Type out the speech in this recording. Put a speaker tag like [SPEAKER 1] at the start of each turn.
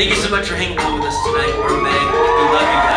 [SPEAKER 1] Thank you so much for hanging out with us tonight. We're Meg. We love you guys.